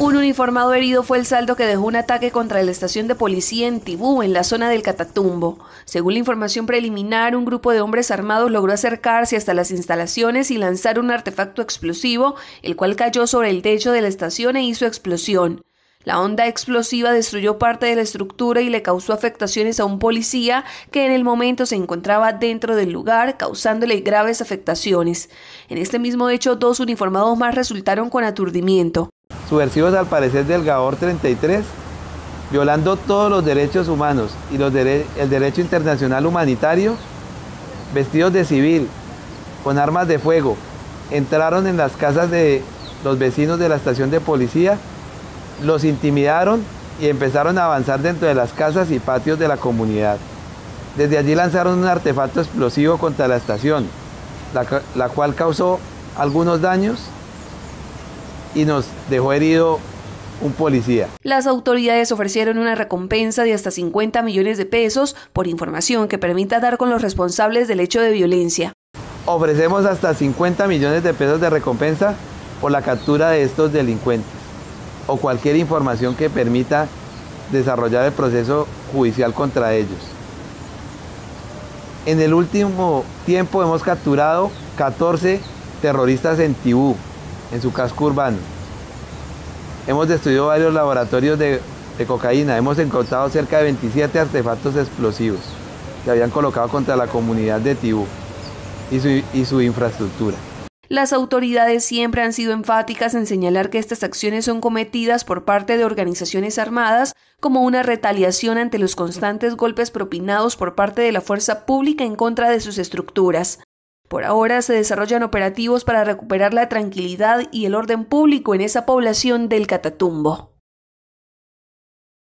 Un uniformado herido fue el saldo que dejó un ataque contra la estación de policía en Tibú, en la zona del Catatumbo. Según la información preliminar, un grupo de hombres armados logró acercarse hasta las instalaciones y lanzar un artefacto explosivo, el cual cayó sobre el techo de la estación e hizo explosión. La onda explosiva destruyó parte de la estructura y le causó afectaciones a un policía que en el momento se encontraba dentro del lugar, causándole graves afectaciones. En este mismo hecho, dos uniformados más resultaron con aturdimiento subversivos al parecer del GAOR 33, violando todos los derechos humanos y el derecho internacional humanitario, vestidos de civil, con armas de fuego, entraron en las casas de los vecinos de la estación de policía, los intimidaron y empezaron a avanzar dentro de las casas y patios de la comunidad. Desde allí lanzaron un artefacto explosivo contra la estación, la cual causó algunos daños y nos dejó herido un policía. Las autoridades ofrecieron una recompensa de hasta 50 millones de pesos por información que permita dar con los responsables del hecho de violencia. Ofrecemos hasta 50 millones de pesos de recompensa por la captura de estos delincuentes o cualquier información que permita desarrollar el proceso judicial contra ellos. En el último tiempo hemos capturado 14 terroristas en Tibú, en su casco urbano. Hemos destruido varios laboratorios de, cocaína, hemos encontrado cerca de 27 artefactos explosivos que habían colocado contra la comunidad de Tibú y su, y su infraestructura. Las autoridades siempre han sido enfáticas en señalar que estas acciones son cometidas por parte de organizaciones armadas como una retaliación ante los constantes golpes propinados por parte de la fuerza pública en contra de sus estructuras. Por ahora se desarrollan operativos para recuperar la tranquilidad y el orden público en esa población del Catatumbo.